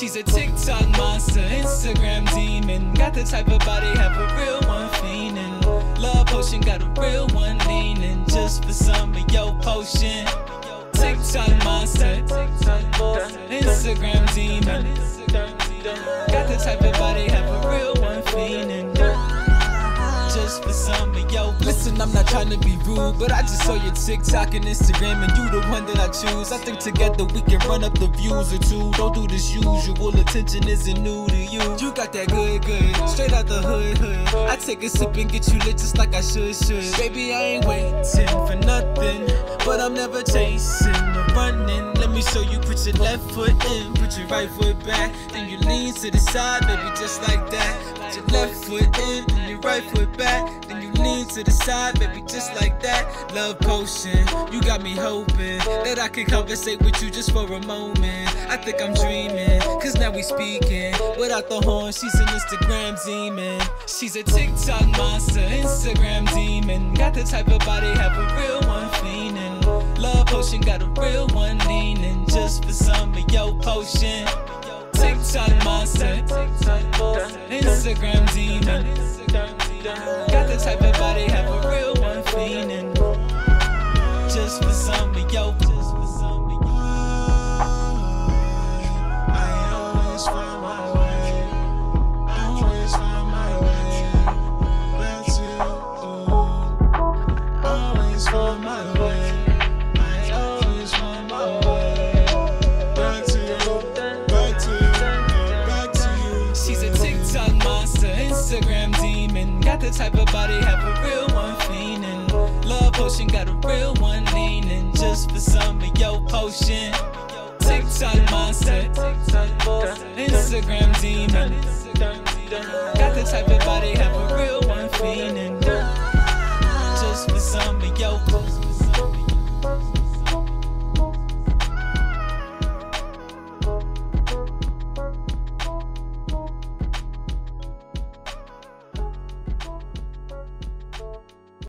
She's a TikTok monster, Instagram demon. Got the type of body, have a real one fiending. Love potion, got a real one leaning. Just for some of your potion. TikTok monster, Instagram demon. Got the type of body, have a Listen, I'm not trying to be rude, but I just saw your TikTok and Instagram, and you the one that I choose. I think together we can run up the views or two. Don't do this usual, attention isn't new to you. You got that good, good, straight out the hood, hood. I take a sip and get you lit just like I should, should. Baby, I ain't waiting for nothing, but I'm never chasing or running. Let me show you, put your left foot in, put your right foot back, then you lean to the side, baby, just like that. Put your left foot in, and your right foot back, lean to the side, baby, just like that. Love potion, you got me hoping that I can conversate with you just for a moment. I think I'm dreaming, cause now we speaking. Without the horn, she's an Instagram demon. She's a TikTok monster, Instagram demon. Got the type of body, have a real one fiendin'. Love potion, got a real one leaning. Just for some of your potion. TikTok monster, Instagram demon. Of just for. I always find Got the type of body, have a real one feeling. Love potion, got a real one leaning. Just for some of your potion. TikTok monster, Instagram demon. Got the type of body, have a real one feeling. Just for some of your potion.